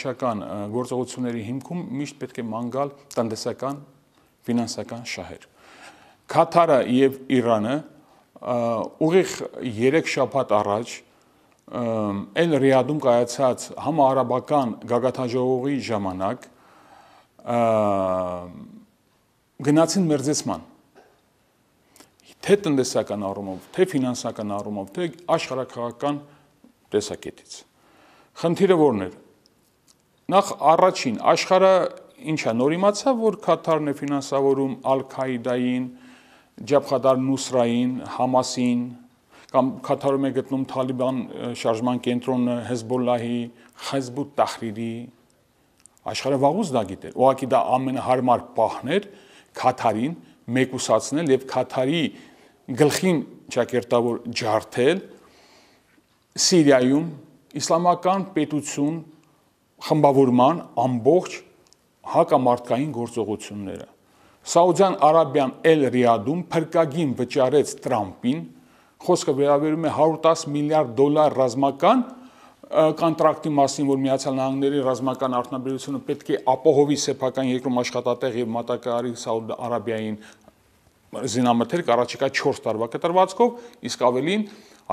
ահաբեկչական գործողությունների հիմքում միշտ պետք է մանգալ տնտեսական ֆինանսական շահեր։ Կատարը եւ Իրանը ուղիղ 3 շաբաթ առաջ էլ Ռիադում կայացած համաարաբական գագաթաժողովի ժամանակ գնացին մերձեցման թե տնտեսական առումով, թե ֆինանսական առումով, թե աշխարհակաղական տեսակետից։ Խնդիրը ո՞րն էր։ Նախ առաջին աշխարհը ինչա նոր իմացավ, որ Կատարն է ֆինանսավորում Ալ-Քաիդային, Ջաբխադար Նուսրային, Համասին, կամ Կատարում է գտնում Թալիբան շարժման կենտրոնը, Հեզբոլլահի, Խեզբուտ Տախրիրի աշխարհը վաղուց դա գիտեր։ Ուղղակի դա ամենահարմար պահն էր Կատարին մեկուսացնել եւ Կատարի գլխին ճակերտավոր ջարդել Սիրիայում իսլամական պետություն խմբավորման ամբողջ հակամարտկային գործողությունները Սաուդյան Արաբիան El Riyadh-ում փրկագին վճարեց Տրամպին խոսքը վերաբերում է 110 միլիարդ դոլար ռազմական կոնտրակտի մասին, որ Միացյալ Նահանգների ռազմական արտոնաբերությունը պետք է ապահովի սեփական երկրում աշխատատեղ եւ մատակարարի Սաուդ Արաբիային զինամթերք առաջիկա 4 տարվա կտրվածքով, իսկ ավելին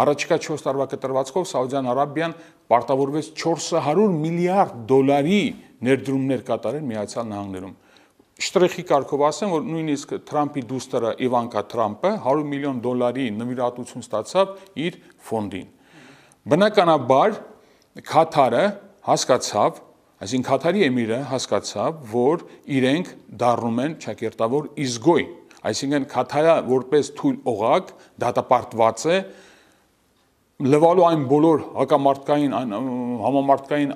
առաջիկա 4 տարվա կտրվածքով Սաուդյան Արաբիան պարտավորվեց 400 միլիարդ դոլարի ներդրումներ կատարել Միացյալ Նահանգներում։ Շտրեխի կարգով ասեմ, որ նույնիսկ Թրամփի դուստրը Իվանկա Թրամփը 100 միլիոն դոլարի նվիրատություն ստացավ իր ֆոնդին։ Բնականաբար Քաթարը հասկացավ, այսինքն Քաթարի էմիրը հասկացավ, որ իրենք դառնում են ճակերտավոր իզգոյ Այսինքն Քաթայա որպես թույլ օղակ դատապարտված է լվալու այն բոլոր հակամարտկային այն համամարտկային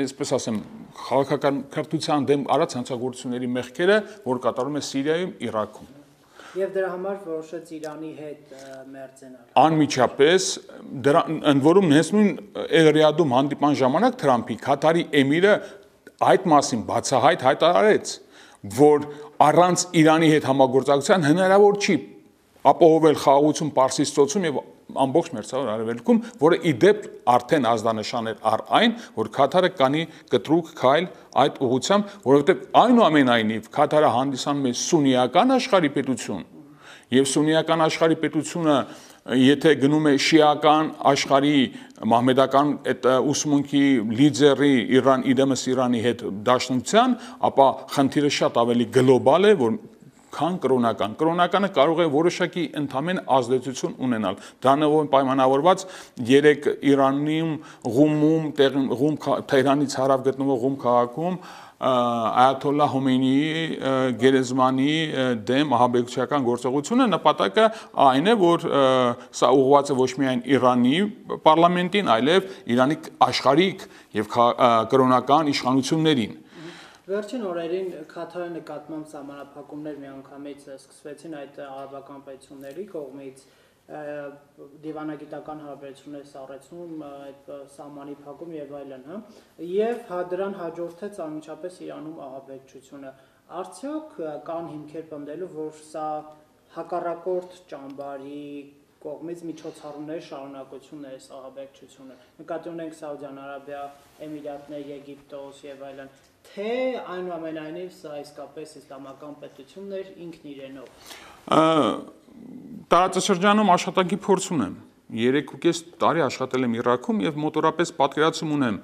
այսպես ասեմ քաղաքական քրտության դեմ արած հանցագործությունների մեղքերը, որ կատարում է Սիրիայում, Իրաքում։ Եվ դրա համար որոշեց Իրանի հետ մերձենալ։ Անմիջապես դրա ընդ որում հենց նույն Էլրիադում հանդիպան ժամանակ Թրամփի Կատարի էմիրը այդ մասին բացահայտ հայտարարեց, որ առանց Իրանի հետ համագործակցության հնարավոր չի ապահովել խաղաղություն Պարսից ծոցում եւ ամբողջ մերձավոր արևելքում, որը ի դեպ արդեն ազդանշան էր առ այն, որ Կատարը կանի կտրուկ քայլ այդ ուղությամբ, որովհետեւ այնուամենայնիվ Կատարը հանդիսանում է սունիական աշխարհի պետություն եւ սունիական աշխարհի պետությունը եթե գնում է շիական աշխարհի մահմեդական այդ ուսմունքի լիդերի Իրան իդեմս Իրանի հետ դաշնության, ապա խնդիրը շատ ավելի գլոբալ է, որ քան կրոնական։ Կրոնականը կարող է որոշակի ընդհանրեն ազդեցություն ունենալ։ Դրանով պայմանավորված երեք Իրանում Ղումում, Ղում Թեհրանից հարավ գտնվող Ղում քաղաքում Այաթոլլա Հոմեյնիի գերեզմանի դեմ ահաբեկչական գործողությունը նպատակը այն է, որ սա ուղղված է ոչ միայն Իրանի parlamentin, այլև Իրանի աշխարհիկ եւ կրոնական իշխանություններին։ Վերջին օրերին Կաթարի նկատմամբ սահմանափակումներ միանգամից սկսվեցին այդ արաբական պետությունների կողմից դիվանագիտական հարաբերություններ սառեցնում այդ սահմանի փակում եւ այլն, հա։ Եվ դրան հաջորդեց անմիջապես Իրանում ահաբեկչությունը։ Արդյոք կան հիմքեր պնդելու, որ սա հակառակորդ ճամբարի կողմից միջոցառումների շարունակությունն է այս ահաբեկչությունը։ Նկատի ունենք Սաուդյան Արաբիա, Էմիրատներ, Եգիպտոս եւ այլն, թե այնուամենայնիվ սա իսկապես իսլամական պետությունն էր ինքն իրենով տարածաշրջանում աշխատանքի փորձ ունեմ։ 3.5 տարի աշխատել եմ Իրաքում եւ մոտորապես պատկերացում ունեմ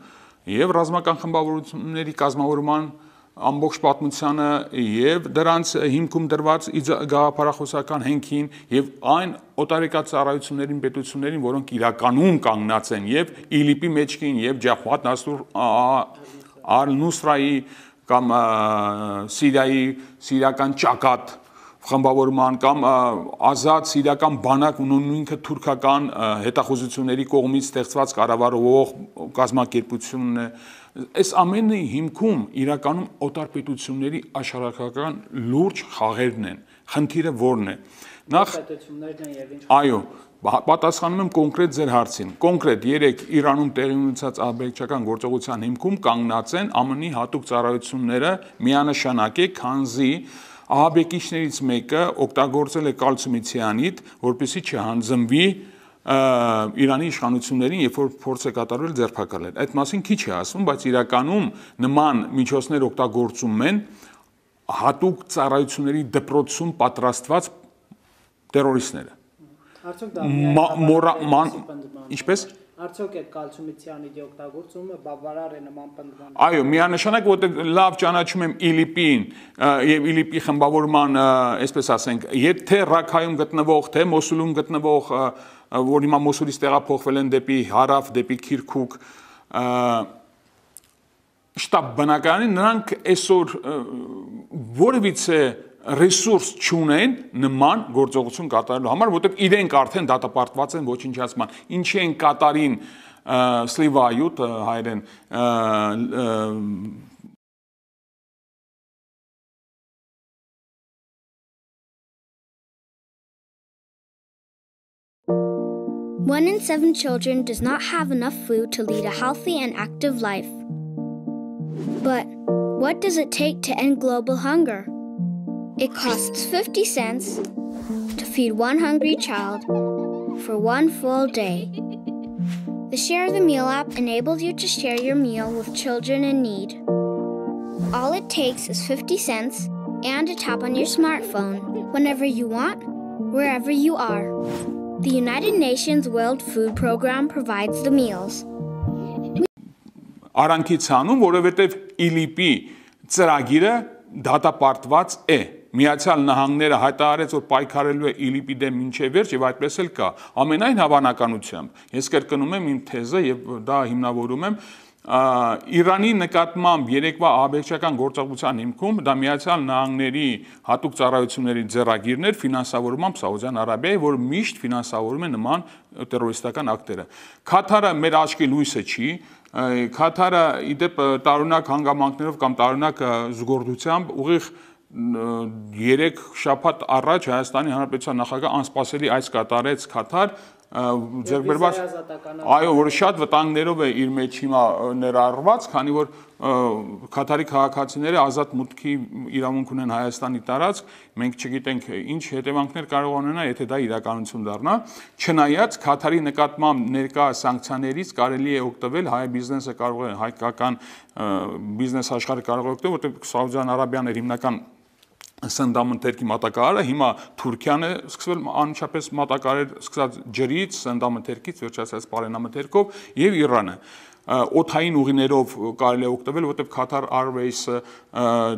եւ ռազմական խմբավորությունների կազմավորման ամբողջ պատմությանը եւ դրանց հիմքում դրված գաղափարախոսական հենքին եւ այն օտարիկա ծառայություններին պետություններին, որոնք իրականում կանգնած են եւ ԻԼԻՊ-ի մեջքին եւ Ջահվատ Նասուր Ալ-Նուսրայի կամ Սիրիայի սիրիական ճակատ խմբավորման կամ ազատ սիրիական բանակ ու նույնքը թուրքական հետախուզությունների կողմից ստեղծված կառավարող կազմակերպությունն է այս ամենի հիմքում իրականում օտարպետությունների աշխարհական լուրջ խաղերն են խնդիրը ո՞րն է նախ այո պատասխանում եմ կոնկրետ ձեր հարցին կոնկրետ 3 Իրանում տեղի ունեցած աբեկչական գործողության հիմքում կանգնած են ԱՄՆ-ի հատուկ ծառայությունները միանշանակ է քանզի ահաբեկիչներից մեկը օգտագործել է կալցիումի ցիանիդ, որպեսզի չհանձնվի Իրանի իշխանություններին, երբ որ փորձ է կատարվել ձերբակալել։ Այդ մասին քիչ է ասվում, բայց իրականում նման միջոցներ օգտագործում են հատուկ ծառայությունների դպրոցում պատրաստված terroristները։ Արդյոք դա ինչպես Արդյոք այդ կալցիումի ցիանիդի օգտագործումը բավարար է նման պնդման։ Այո, միանշանակ որտեղ լավ ճանաչում եմ իլիպին եւ իլիպի խմբավորման, այսպես ասենք, եթե Ռաքայում գտնվող, թե Մոսուլում գտնվող, որ հիմա Մոսուլից տեղափոխվել են դեպի հարավ, դեպի Քիրքուկ, շտաբ բնակարանի նրանք այսօր որևիցե ռեսուրս չունեն նման գործողություն կատարելու համար, որտեղ իրենք արդեն դատապարտված են ոչնչացման։ Ինչի են կատարին սլիվայուտ հայերեն One in seven children does not have enough food to lead a healthy and active life. But what does it take to end global hunger? It costs 50 cents to feed one hungry child for one full day. The Share the Meal app enables you to share your meal with children in need. All it takes is 50 cents and a tap on your smartphone whenever you want, wherever you are. The United Nations World Food Program provides the meals. Արանքից հանում, որովհետև իլիպի ծրագիրը դատապարտված է Միացյալ Նահանգները հայտարարեց, որ պայքարելու է ԻԼԻՊ-ի դեմ մինչև վերջ եւ այդպես էլ կա։ Ամենայն հավանականությամբ ես կրկնում եմ իմ թեզը եւ դա հիմնավորում եմ Իրանի նկատմամբ երեկվա ահաբեկչական գործողության հիմքում դա Միացյալ Նահանգների հատուկ ծառայությունների ձեռագիրներ ֆինանսավորմամբ Սաուդյան Արաբիայի, որ միշտ ֆինանսավորում է նման terroristական ակտերը։ Քաթարը մեր աչքի լույսը չի, Քաթարը իդեպ տարօրինակ հանգամանքներով կամ տարօրինակ զգորդությամբ ուղիղ 3 շաբաթ առաջ Հայաստանի Հանրապետության նախագահ անսպասելի այց կատարեց Կաթար ձերբերված այո որ շատ վտանգներով է իր մեջ հիմա ներառված քանի որ Կատարի քաղաքացիները ազատ մուտքի իրավունք ունեն Հայաստանի տարածք մենք չգիտենք ինչ հետևանքներ կարող ունենա եթե դա իրականություն դառնա չնայած Կատարի նկատմամբ ներկա սանկցիաներից կարելի է օգտվել հայ բիզնեսը կարող է հայկական բիզնես աշխարհը կարող է օգտվել որտեղ Սաուդյան Արաբիան էր հիմնական սնդամընթերքի մատակարարը, հիմա Թուրքիան է սկսվել անմիջապես մատակարար սկսած ջրից, սնդամընթերքից, վերջացած պարենամընթերքով եւ Իրանը օթային ուղիներով կարելի է օգտվել, որովհետև Qatar Airways-ը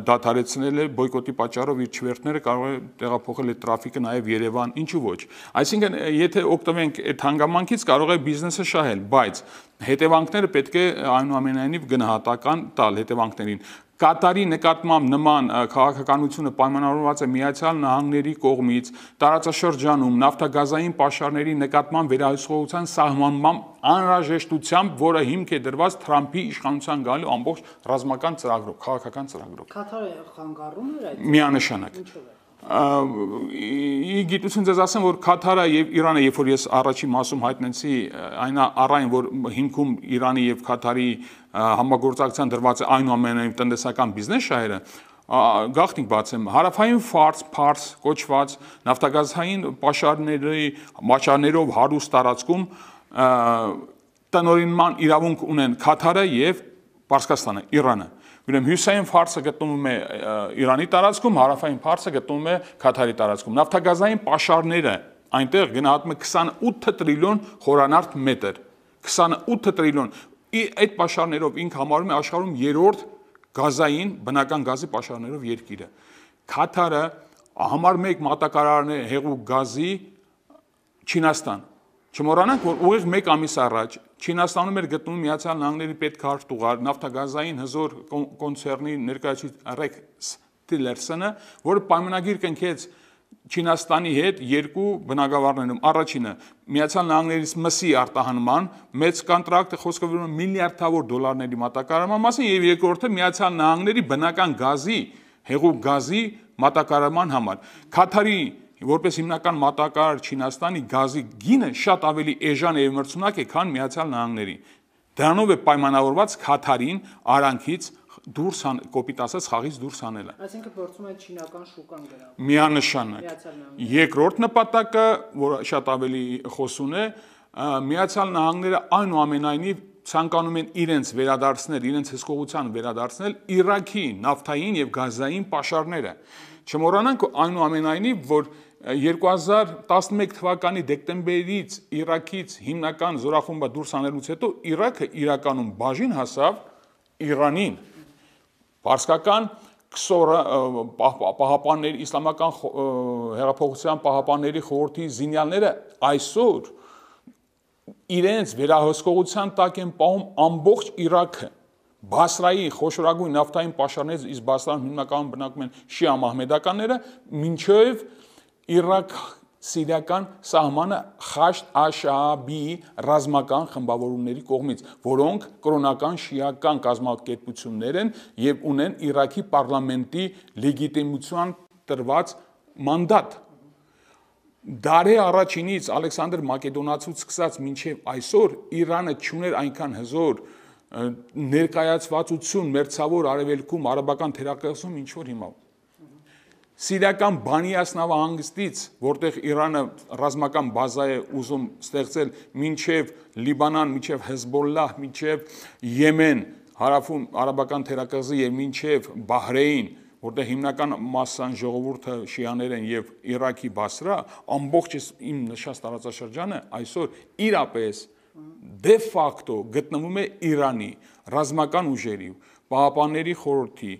դադարեցնել է բոյկոտի պատճառով իր չվերթները կարող է տեղափոխել այդ տրաֆիկը նաև Երևան, ինչու ոչ։ Այսինքն, եթե օգտվենք այդ հանգամանքից, կարող է բիզնեսը շահել, բայց հետևանքները պետք է այնուամենայնիվ գնահատական տալ հետևանքներին։ Կատարի նկատմամբ նման քաղաքականությունը պայմանավորված է Միացյալ Նահանգների կողմից տարածաշրջանում նավթագազային պաշարների նկատմամբ վերահսկողության սահմանման անհրաժեշտությամբ, որը հիմք է դրված Թրամփի իշխանության գալու ամբողջ ռազմական ծրագրով, քաղաքական ծրագրով։ Կատարը խանգարում էր այդ։ Միանշանակ։ Ինչու՞ է ի գիտություն ձեզ ասեմ, որ Կաթարը եւ Իրանը, երբ որ ես առաջի մասում հայտնեցի այն առայն, որ հիմքում Իրանի եւ Կաթարի համագործակցության դրված է այնուամենայնիվ տնտեսական բիզնես շահերը, գաղտնիք բացեմ, հարավային ֆարս, փարս կոչված նավթագազային պաշարների մաչարներով հարուստ տարածքում տնորինման իրավունք ունեն Կաթարը եւ Պարսկաստանը, Իրանը։ Ուրեմն հյուսային ֆարսը գտնվում է Իրանի տարածքում, հարավային ֆարսը գտնվում է Կաթարի տարածքում։ Նավթագազային պաշարները այնտեղ գնահատում է 28 տրիլիոն խորանարդ մետր։ 28 տրիլիոն այդ պաշարներով ինք համարում է աշխարհում երրորդ գազային բնական գազի պաշարներով երկիրը։ Կաթարը համար 1 մատակարարն է հեղուկ գազի Չինաստան։ Չմոռանանք, որ ուղիղ 1 ամիս առաջ Չինաստանում էր գտնվում Միացյալ Նահանգների պետքարտուղար նավթագազային հզոր կոնցեռնի ներկայացուցիչ Rex Tillerson-ը, որը պայմանագիր կնքեց Չինաստանի հետ երկու բնակավարներում առաջինը Միացյալ Նահանգներից մսի արտահանման մեծ կոնտրակտը խոսքը վերում միլիարդավոր դոլարների մատակարարման մասին եւ երկրորդը Միացյալ Նահանգների բնական գազի հեղուկ գազի մատակարարման համար Կաթարի որպես հիմնական մատակարար Չինաստանի գազի գինը շատ ավելի էժան եւ մրցունակ է, քան Միացյալ Նահանգների։ Դրանով է պայմանավորված Կաթարին արանքից դուրս ան կոպիտ ասած խաղից դուրս անելը։ Այսինքն փորձում է չինական շուկան գրավել։ Միանշանակ։ Երկրորդ նպատակը, որը շատ ավելի խոսուն է, Միացյալ Նահանգները այնուամենայնիվ ցանկանում են իրենց վերադարձնել, իրենց հսկողության վերադարձնել Իրաքի նավթային եւ գազային պաշարները։ Չմոռանանք այնուամենայնիվ, որ 2011 թվականի դեկտեմբերից Իրաքից հիմնական զորախումբը դուրս անելուց հետո Իրաքը իրականում բաժին հասավ Իրանին։ Պարսկական քսորը պահապանների իսլամական հեղափոխության պահապանների խորհրդի զինյալները այսօր իրենց վերահսկողության տակ են պահում ամբողջ Իրաքը Բասրայի խոշորագույն նավթային պաշարներից իսկ Բասրան հիմնականում բնակվում են շիա մահմեդականները, մինչև Իրաք սիրիական սահմանը Խաշտ աշ-Շաաբի ռազմական խմբավորումների կողմից, որոնք կրոնական շիական կազմակերպություններ են եւ ունեն Իրաքի parlamenti լեգիտիմության տրված մանդատ։ Դարե առաջինից Ալեքսանդր Մակեդոնացուց սկսած մինչև այսօր Իրանը ճուներ այնքան հզոր ներկայացվածություն մերձավոր արևելքում արաբական թերակղզում ինչ որ հիմա Սիրիական Բանիաս նավահանգստից, որտեղ Իրանը ռազմական բազա է ուզում ստեղծել մինչև Լիբանան, մինչև Հեզբոլլահ, մինչև Եմեն, հարավում արաբական թերակղզի եւ մինչև Բահրեյն, որտեղ հիմնական մասսան ժողովուրդը շիաներ են եւ Իրաքի Բասրա, ամբողջ իմ նշած տարածաշրջանը այսօր իրապես դե ֆակտո գտնվում է Իրանի ռազմական ուժերի, պահապանների խորհրդի,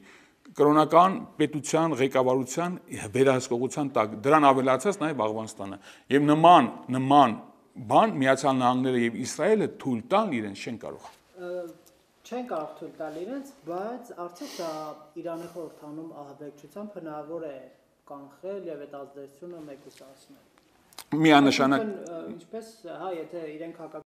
կրոնական պետության ղեկավարության վերահսկողության տակ դրան ավելացած նաև Աղվանստանը եւ նման նման բան Միացյալ Նահանգները եւ Իսրայելը թույլ տան իրենց չեն կարող չեն կարող թույլ տալ իրենց, բայց արդյոք դա Իրանի խորհրդանում ահաբեկչությամբ հնարավոր է կանխել եւ այդ ազդեցությունը մեկուսացնել։ Միանշանակ ինչպես հա եթե իրենք հակա